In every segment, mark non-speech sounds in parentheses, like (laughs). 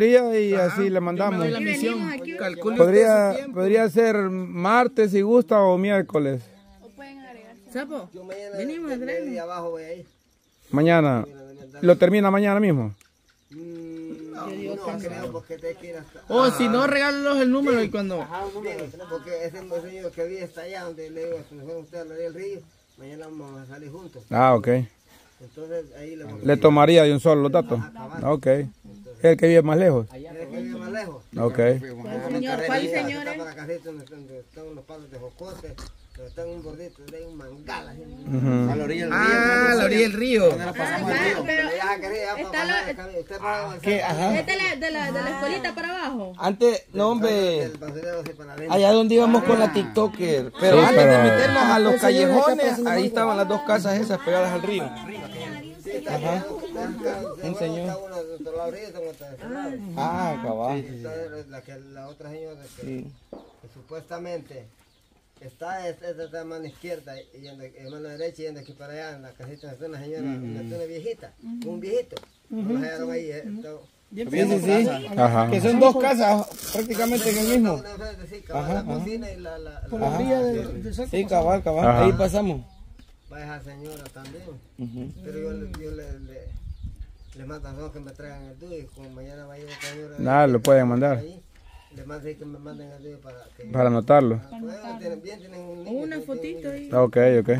y así le mandamos. la misión. Podría, usted tiempo. podría ser martes si gusta o miércoles. Sapo, Yo mañana venimos a traerlo. abajo voy a ir. Mañana. ¿Lo termina mañana mismo? Mm, no, no creo porque te hasta... O si no, regálanos el número y cuando... Bien, porque ese señor que vi está allá donde le digo, si fueron ustedes a la del río, mañana vamos a salir juntos. Ah, ok. Entonces ahí le Le tomaría de un solo los datos. Ok. Es el que vive más lejos. a ir que vive más lejos. Ok. Señor, ¿cuál señor donde están, donde están unos palos de jocote, donde están un gordito, donde hay un mangal. Ujú. A la orilla del río. Ah, a la orilla del río. El. Es de la, de la, de la escuelita para abajo. Antes, no hombre, el allá donde íbamos con la TikToker. Pero Sí, antes pero- de meternos a los callejones, ahí estaban las dos casas esas pegadas al río. Ajá. Un señor. De de. Ah, cabal. Está la, que, la otra señora que, Sí. que supuestamente está esta mano izquierda y en mano derecha y yendo aquí para allá en la casita está una señora, una, una viejita, un viejito. Nos hallaron ahí, eh, está- Sí, sí, sí. Ajá. Que son dos casas prácticamente en el mismo. una sí, cabal, la cocina y la, la, la, Ajá. Sí, cabal, cabal. Ajá. Ahí pasamos. Va esa señora también. Pero yo, le- yo le, le, le mando a dos que me traigan el tuyo y como mañana va a ir otra señora. Nada, lo pueden mandar ahí, le mando que me manden el tuyo para que... para anotarlo. Ah, pues, tienen- bien, tienen un niño, Una fotito ahí. Ok, ok.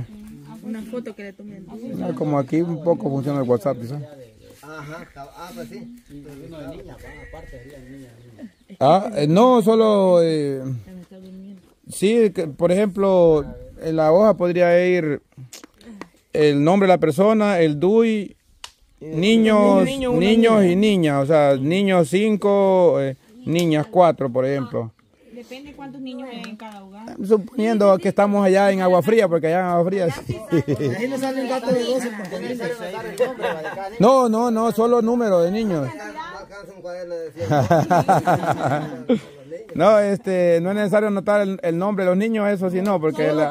Una foto que le tomé. Ah, Como aquí un poco funciona el WhatsApp, ¿sí? Ajá, ah, pues sí. Ah, eh, no, solo... eh, sí, que, por ejemplo, en la hoja podría ir el nombre de la persona, el DUI, niños, niño, una niños y niñas, o sea, niños 5, niñas 4, por ejemplo. Depende cuántos niños hay en cada hogar. Suponiendo que estamos allá en Agua Fría, porque allá en Agua Fría... sí. Ahí le salen gatos de 12 No, no, no, solo número de niños. (laughs) No alcanza un cuaderno de 100. No, este, no es necesario anotar el, el nombre de los niños, eso sí no, porque la-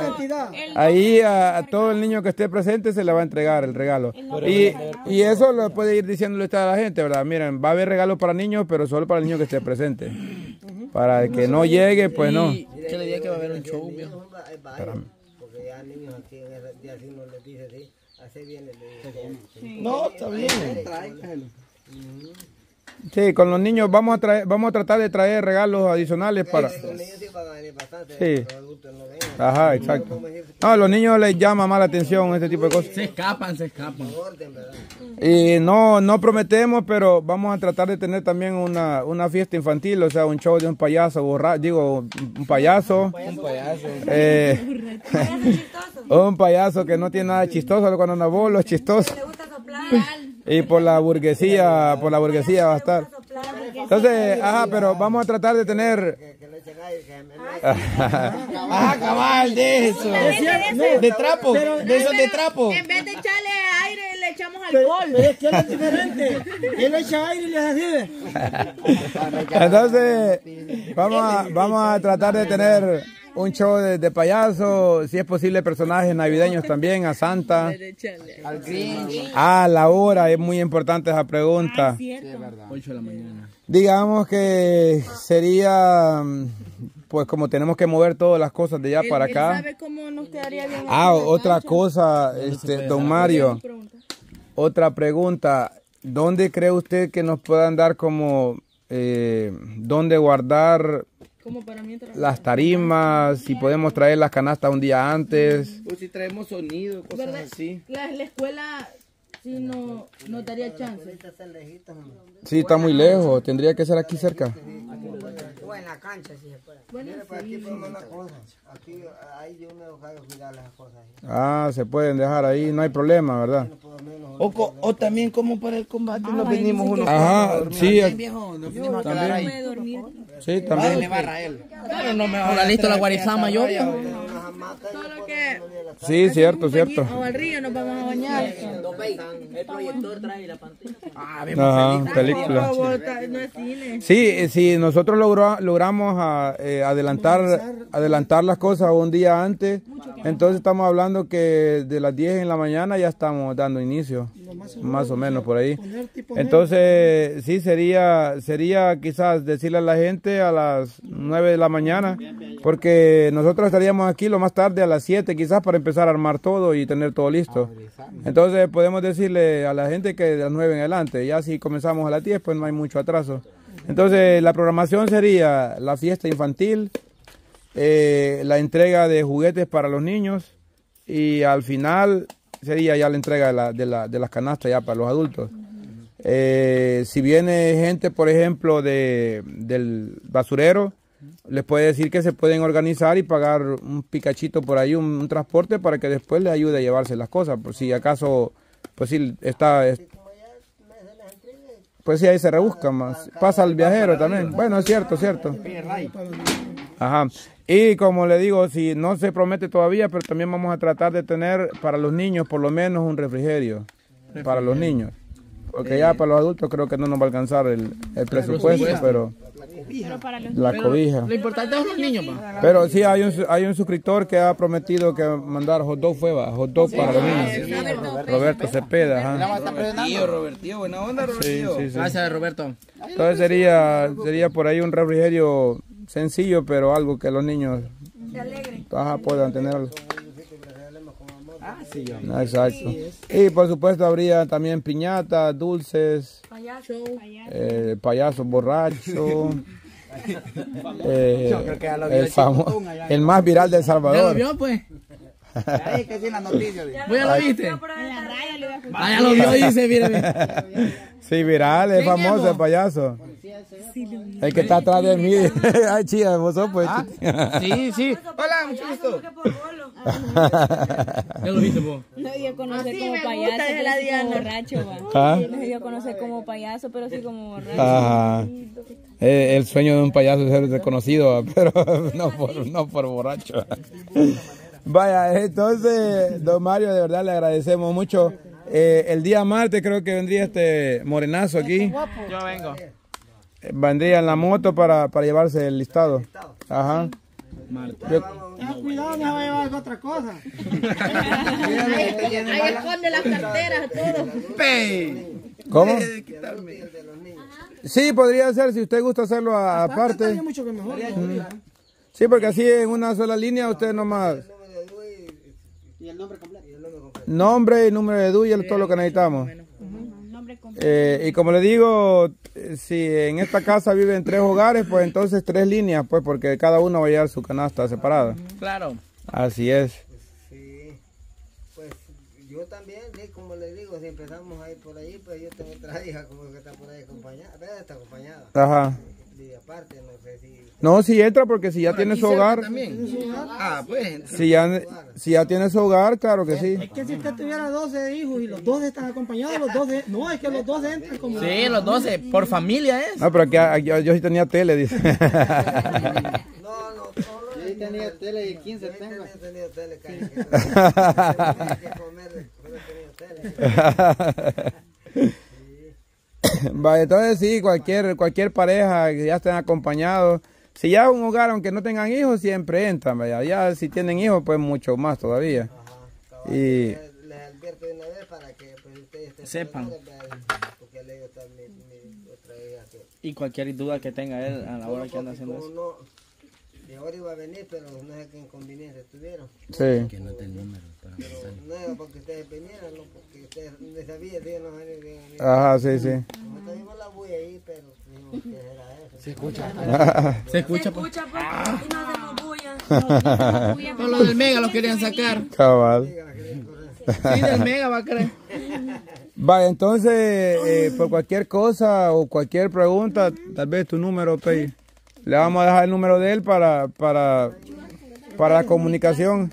ahí a, a todo el niño que esté presente se le va a entregar el regalo. Y, y eso lo puede ir diciéndole usted a la gente, ¿verdad? Miren, va a haber regalos para niños, pero solo para el niño que esté presente. Para el que no llegue, pues no. Y que le diga que va a haber un show, Porque ya niños aquí en ese día así no les dice así. Viene, le dice. No, está bien. Sí, con los niños vamos a traer, vamos a tratar de traer regalos adicionales para. Los niños sí van a venir bastante. Sí. Los adultos no ven. Ajá, exacto. No, a los niños les llama más la atención este tipo de cosas. Se escapan, se escapan. Y no, no prometemos, pero vamos a tratar de tener también una, una fiesta infantil, o sea, un show de un payaso, borra, digo, un payaso. Un payaso. eh, (laughs) un payaso que no tiene nada chistoso, cuando anda bolo es chistoso. Y por la burguesía, por la burguesía va a estar. Entonces, ajá, pero vamos a tratar de tener... Me (laughs) Ah, cabal, de eso. De trapo, de esos de trapo. En vez de echarle aire, le echamos alcohol. Es que él es diferente. Él echa aire y le hace Entonces, vamos a, vamos a tratar de tener un show de, de payaso, si es posible personajes navideños también, a Santa. Al Grinch. Ah, la hora, es muy importante esa pregunta. 8 de la mañana. Digamos que sería, pues como tenemos que mover todas las cosas de allá para Él acá. sabe cómo nos quedaría bien. Ah, otra cosa, este, don Mario, otra pregunta. ¿Dónde cree usted que nos puedan dar como, eh, dónde guardar Como para mientras. las tarimas, si podemos traer las canastas un día antes? O si traemos sonido, cosas ¿Verdad? así. La, la escuela sí no, no daría chance. Sí, está muy lejos, tendría que ser aquí cerca. O en la cancha, si se puede. Aquí una cuidar las cosas. ahí. Ah, se pueden dejar ahí, no hay problema, ¿verdad? O, co- o también como para el combate nos venimos unos Ajá, sí, Viejo, nos vinimos a quedar ahí. Sí, también. barra él. Pero no me Ahora listo la guarizama yo, Solo le que Sí, cierto, cierto. o al río nos vamos a bañar. El proyector trae la pantalla. Ah, vemos película. Sí, si nosotros logro- logramos ah, eh, adelantar, adelantar las cosas un día antes, entonces estamos hablando que de las 10 en la mañana ya estamos dando inicio, más o menos por ahí. Entonces, sí, sería, sería quizás decirle a la gente a las 9 de la mañana, porque nosotros estaríamos aquí lo más tarde a las 7 quizás para empezar a armar todo y tener todo listo. Entonces podemos decirle a la gente que de las 9 en adelante, ya si comenzamos a las 10 pues no hay mucho atraso. Entonces la programación sería la fiesta infantil, eh, la entrega de juguetes para los niños y al final sería ya la entrega de, la- de la- de las canastas ya para los adultos. Eh, si viene gente, por ejemplo, de, del basurero, les puede decir que se pueden organizar y pagar un picachito por ahí, un, un transporte para que después le ayude a llevarse las cosas, por si acaso, pues sí, está, es- pues sí, ahí se rebusca más. Pasa el viajero también. Bueno, es cierto, cierto. Ajá. Y como le digo, si no se promete todavía, pero también vamos a tratar de tener para los niños por lo menos un refrigerio para los niños. Porque ya para los adultos creo que no nos va a alcanzar el, el presupuesto, pero la cobija. Lo importante es los niños, pa. Pero sí hay un, su- hay un suscriptor que ha prometido que mandar hot dog fue va, hot dog para los niños. Roberto Cepeda, ajá. Tío, Robertío, buena onda, Robertío. sí, sí. Gracias, Roberto. Entonces sería, sería por ahí un refrigerio sencillo, pero algo que los niños ajá, puedan tener. Ah, sí, yo. Ah, Exacto. Y por supuesto habría también piñatas, dulces, eh, payasos borrachos. (laughs) eh, Yo creo que ya lo vio el, el famo- chipotón allá. el más viral de El ¿Ya lo Salvador. vio, pues? Ahí que sí la noticia. dice. ¿Vos ya lo viste? Ah, ya lo vio, (laughs) dice, mire. Sí, viral, es ¿Quién es, famoso el payaso. El que está atrás de mí. (laughs) Ay, chida, vos sos pues. Sí, sí. Hola, mucho gusto. (laughs) Ya lo viste, vos. No dio a conocer como payaso, es pero sí como borracho, va. (laughs) ¿Ah? No dio a conocer como payaso, pero sí como borracho. Ajá. Eh, el sueño de un payaso es ser reconocido, pero no por, no por borracho. Vaya, entonces, don Mario, de verdad le agradecemos mucho. Eh, el día martes creo que vendría este morenazo aquí. Yo vengo. Vendría en la moto para, para llevarse el listado. Ajá. Yo- Ten cuidado, no se va a llevar otra cosa. Ahí esconde las carteras, todo. ¿Cómo? Sí, podría ser, si usted gusta hacerlo a- aparte. Estaría mucho que mejor. Sí, porque así en una sola línea usted nomás. Y el nombre completo. Y el nombre completo. Nombre y número de DUI es todo lo que necesitamos. Eh, y como le digo, eh, si en esta casa viven tres hogares, pues entonces tres líneas, pues porque cada uno va a llevar su canasta separada. Claro. Así es. Sí. Pues yo también, sí, como le digo, si empezamos ahí por ahí, pues yo tengo otra hija como que está por ahí acompañada. Está acompañada. Ajá. Aparte, no sé si... No, si entra porque si ya tiene su hogar, También. Ah, pues. si ya, si ya tiene su hogar, claro que sí. Es que si usted tuviera 12 hijos y los 12 están acompañados, los 12... No, es que los 12 entran como... Sí, los 12. Por familia es. No, pero aquí, aquí- yo, yo sí tenía tele, dice. (laughs) No, no, solo... (laughs) Yo tenía tele y 15 tengo. He tenido tele, que- tenía comer, he tenido tele. Vale, entonces sí, cualquier, cualquier pareja que ya estén acompañados, si ya es un hogar, aunque no tengan hijos, siempre entran. Ya si tienen hijos, pues mucho más todavía. Y Les les advierto de una vez para que pues, ustedes estén Sepan. Porque le digo está mi, mi otra hija que... Y cualquier duda que tenga él a la hora que anda haciendo eso. no, de ahora iba a venir, pero no sé qué inconvenientes tuvieron. sí. Pero no era porque ustedes vinieran, no porque ustedes no sabían, sí, no sabían. Ajá, sí, sí. Nosotros vimos la bulla ahí, pero dijimos que era eso. Se escucha, pues. Con (laughs) lo del mega lo querían sacar. Cabal. Sí, del mega va a creer. (laughs) Vaya, entonces, eh, por cualquier cosa o cualquier pregunta, tal vez tu número, Pei. Le vamos a dejar el número de él para, para, para la comunicación.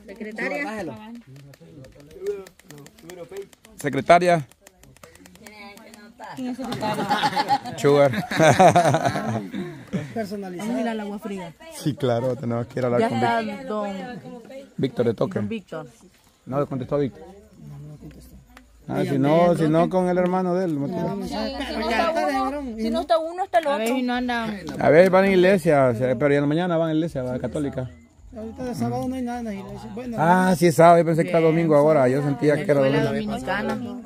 Secretaria. Sugar. Personalizado. Mira el agua fría. sí, claro, tenemos que ir a hablar Ya con Vic- don, Víctor de toque. Víctor. No, contestó Víctor. Ah, si no, si no con el hermano de él. Si no está uno, está el A ver otro. no andan. A ver, van a iglesia, pero ya en la mañana van a iglesia, va a católica. Ahorita de sábado no hay nada en la iglesia. Bueno, Ah, sí es sábado, yo pensé que era domingo ahora, yo sentía que era domingo.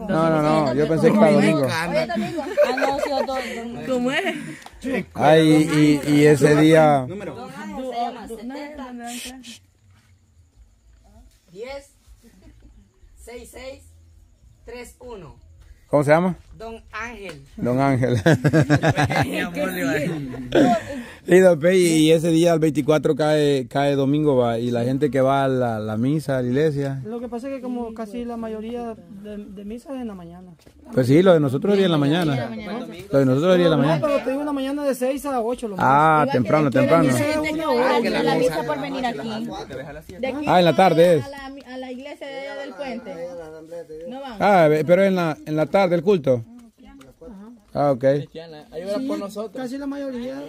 No, no, no, yo pensé que era domingo. Ah, otro. ¿Cómo es? Ay, y, y ese día, 10 66 31 ¿cómo se llama? Don Ángel. Don Ángel. (laughs) Y, y ese día, el 24, cae, cae domingo, va, y la gente que va a la, la misa, a la iglesia, Lo que pasa es que como casi la mayoría de, de misas es en la mañana. pues sí, lo de nosotros sería en la mañana. Lo de nosotros sería en la No, mañana. pero te digo una mañana de 6 a 8 lo más. Ah, temprano, temprano. Una hora. A la misa por venir aquí. Ah, en la tarde es. A la, a la iglesia de allá del puente. No van. Ah, pero en la, en la tarde el culto. Ah, ok. Ahí verás por nosotros. Casi la mayoría.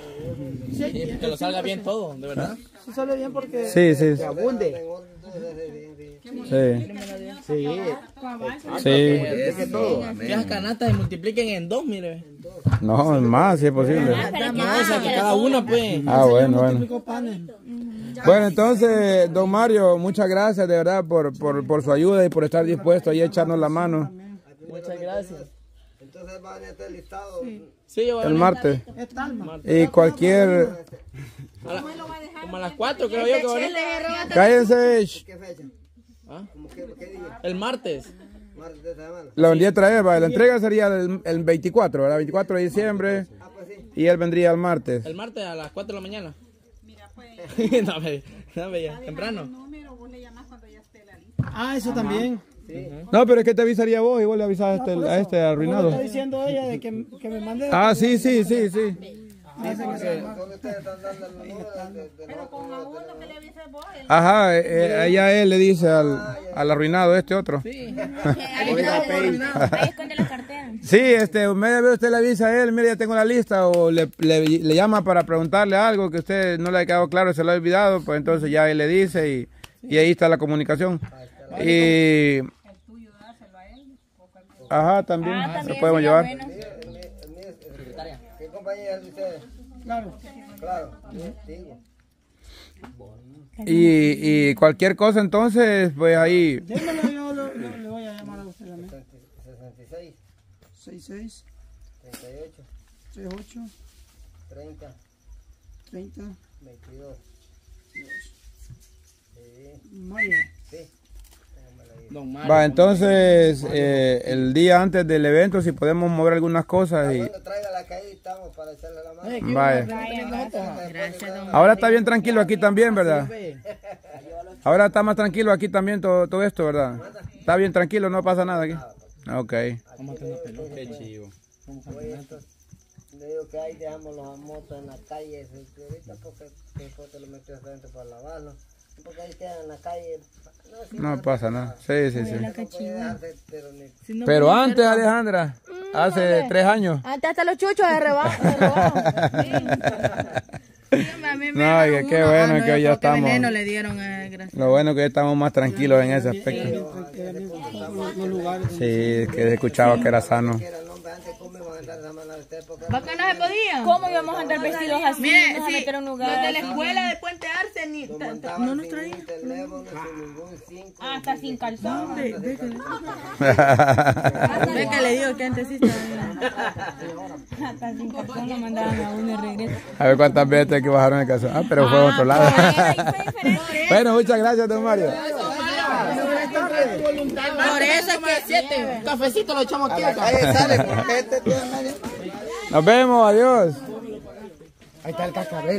Sí, Y que lo salga bien todo, de verdad. sí sale bien porque Sí, sí. Abunde. Sí. Sí. Sí. Es que todo. Que esas canastas se multipliquen en dos, mire. No, más si es posible. Que cada una, pues. Ah, bueno, bueno. Panes. Bueno, entonces, don Mario, muchas gracias de verdad por, por, por su ayuda y por estar dispuesto ahí a echarnos la mano Muchas gracias. Entonces van a estar listados. Sí, yo voy a el venir martes. Y cualquier... a la- como a las cuatro, creo yo que voy a. Cállense. ¿Qué fecha? ¿Ah? ¿Cómo que, ¿Qué día? El martes. Martes de esta semana. Lo vendría a traer, va, La entrega sería el, el 24, ¿verdad? 24 de diciembre. Ah, pues sí. Y él vendría el martes. El martes a las cuatro de la mañana. Mira, pues. (laughs) dame, dame ya, temprano. Ah, eso también. No, pero es que te avisaría vos y vos le avisas a este, a este arruinado. Está diciendo ella de que, que me mande. Ah, sí, sí, sí, sí. Ajá, eh, eh, allá él le dice al, al arruinado este otro. (laughs) (laughs) Ahí esconde la cartera. Sí, este, media vez usted le avisa a él, mire, ya tengo la lista, o le, le, le llama para preguntarle algo que usted no le ha quedado claro, se lo ha olvidado, pues entonces ya él le dice y, y ahí está la comunicación. Y... Ajá, también, Ah, lo también podemos sería llevar. bueno. ¿Qué compañía es de ustedes? Claro. Claro. Digo. Y, y cualquier cosa entonces, pues ahí, Démelo, yo lo- lo- le voy a llamar a usted también. 66, 66 38, 38 30, 30 22. Sí, Mario. Mario. va, entonces eh, el día antes del evento, si podemos mover algunas cosas y... Mano. Vaya. Ahora está bien tranquilo aquí también, ¿verdad? Ahora está más tranquilo aquí también todo, todo esto, ¿verdad? Está bien tranquilo, no pasa nada aquí. Ok. Qué chivo. Le digo que ahí dejamos los motos en la calle, ahorita porque después te lo metió adentro para lavarlo. Porque ahí quedan en la calle. No, pasa nada. Sí, sí, sí. pero antes, Alejandra, hace tres años. Antes hasta los chuchos se robaban. (laughs) No, que qué bueno que hoy ya estamos. eh. Lo bueno que estamos más tranquilos en ese aspecto. Sí, que escuchaba que era sano. ¿Por qué no se podía? ¿Cómo íbamos a andar vestidos así? Mire, Nos a sí, meter los de la escuela de Puente Arce ni... no nos traían. cinco. Ah, hasta sin calzón. Ve que (laughs) le digo que antes sí estaba Hasta sin calzón lo mandaban a uno de regreso. A ver cuántas veces que bajaron el caso. Ah, pero fue a otro lado. Diferente. Bueno, muchas gracias, don Mario. Por eso es que siete cafecitos lo echamos aquí. Ahí sale, (laughs) Nos vemos, adiós. Ahí está el cascabel.